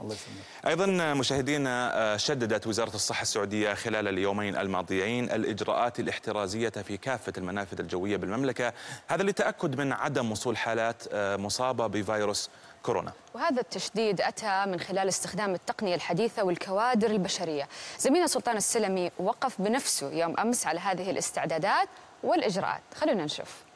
الله يسلمك. أيضا مشاهدينا شددت وزارة الصحة السعودية خلال اليومين الماضيين الإجراءات الاحترازية في كافة المنافذ الجوية بالمملكة هذا للتاكد من عدم وصول حالات مصابة بفيروس كورونا. وهذا التشديد أتى من خلال استخدام التقنية الحديثة والكوادر البشرية. زميلنا سلطان السلمي وقف بنفسه يوم أمس على هذه الاستعدادات والإجراءات. خلونا نشوف.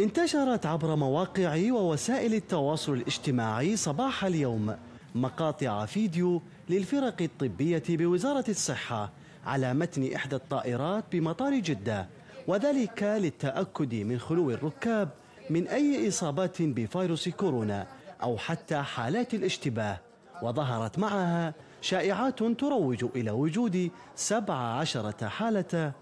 انتشرت عبر مواقع ووسائل التواصل الاجتماعي صباح اليوم. مقاطع فيديو للفرق الطبية بوزارة الصحة على متن إحدى الطائرات بمطار جدة وذلك للتأكد من خلو الركاب من أي إصابات بفيروس كورونا أو حتى حالات الاشتباه. وظهرت معها شائعات تروج إلى وجود 17 حالة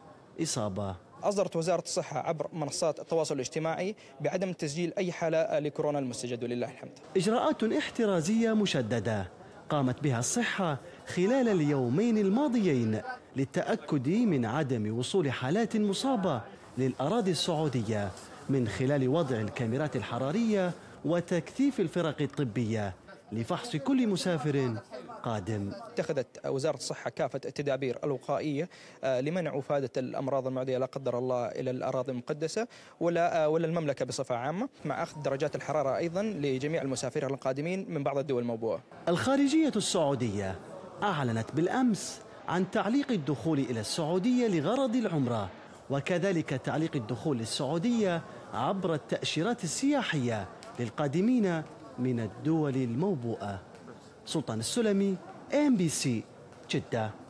إصابة. أصدرت وزارة الصحة عبر منصات التواصل الاجتماعي بعدم تسجيل أي حالة لكورونا المستجد ولله الحمد. إجراءات احترازية مشددة قامت بها الصحة خلال اليومين الماضيين للتأكد من عدم وصول حالات مصابة للأراضي السعودية من خلال وضع الكاميرات الحرارية وتكثيف الفرق الطبية لفحص كل مسافر قادم. اتخذت وزارة الصحة كافة التدابير الوقائية لمنع وفادة الأمراض المعدية لا قدر الله إلى الأراضي المقدسة ولا ولا المملكة بصفة عامة مع أخذ درجات الحرارة أيضا لجميع المسافرين القادمين من بعض الدول الموبوءة. الخارجية السعودية أعلنت بالأمس عن تعليق الدخول إلى السعودية لغرض العمرة وكذلك تعليق الدخول للسعودية عبر التأشيرات السياحية للقادمين من الدول الموبوءة. سلطان السلمي ام بي سي جدة.